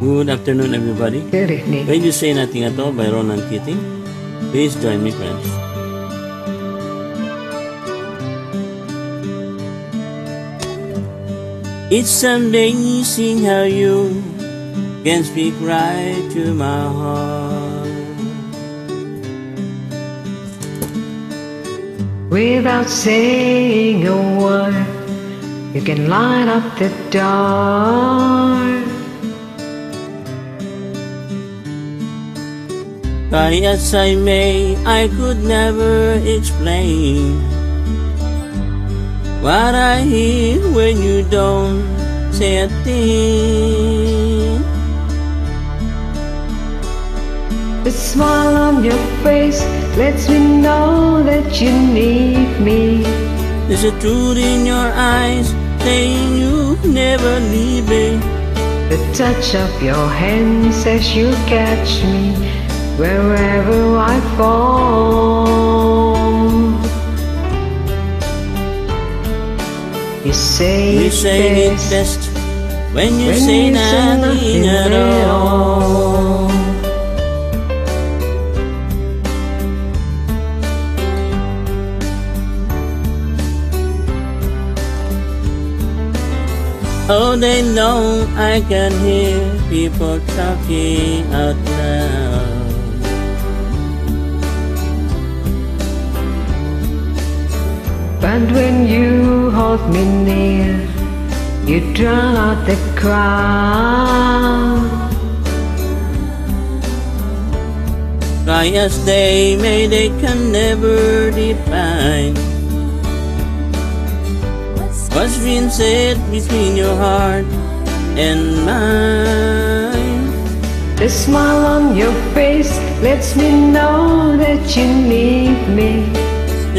Good afternoon, everybody. Good evening. When you say nothing at all by Ronan Keating, please join me, friends. It's amazing how you can speak right to my heart. Without saying a word, you can light up the dark. Try as I may, I could never explain what I hear when you don't say a thing. The smile on your face lets me know that you need me. There's a truth in your eyes saying you never leave me. The touch of your hand says you catch me wherever I fall. You say, You it say it best best when you when say you say nothing nothing at at all. All day long I can hear people talking out loud. But when you hold me near, you drown out the crowd. Try as they may, they can never define what's been said between your heart and mine. The smile on your face lets me know that you need me.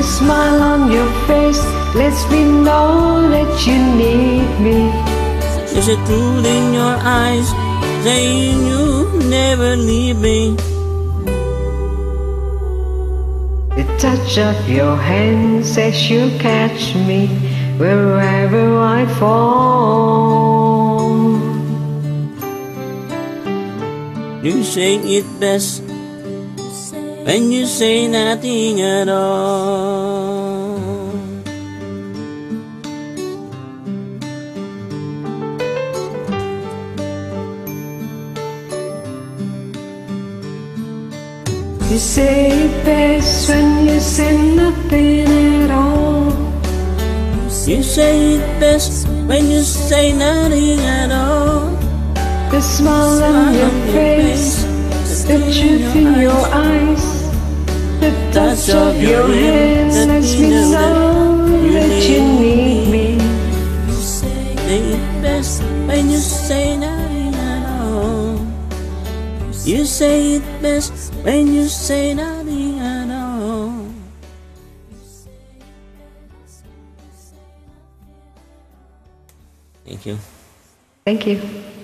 The smile on your face lets me know that you need me. There's a truth in your eyes saying you'll never leave me. The touch of your hand says you'll catch me wherever I fall. You say it best when you say nothing at all. You say it best when you say nothing at all. You say it best when you say nothing at all. The smile on your face, the truth in your eyes, the touch of your hands lets me know that you need me. You say it best when you say nothing at all. You say it best when you say nothing at all. Thank you. Thank you.